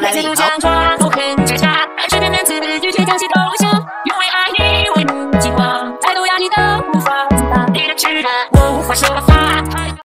每次都想抓住很挣扎，但是偏偏自己却缴械投降。因为爱已为你计划，再多压力都无法阻挡你的炽热，我无法说话。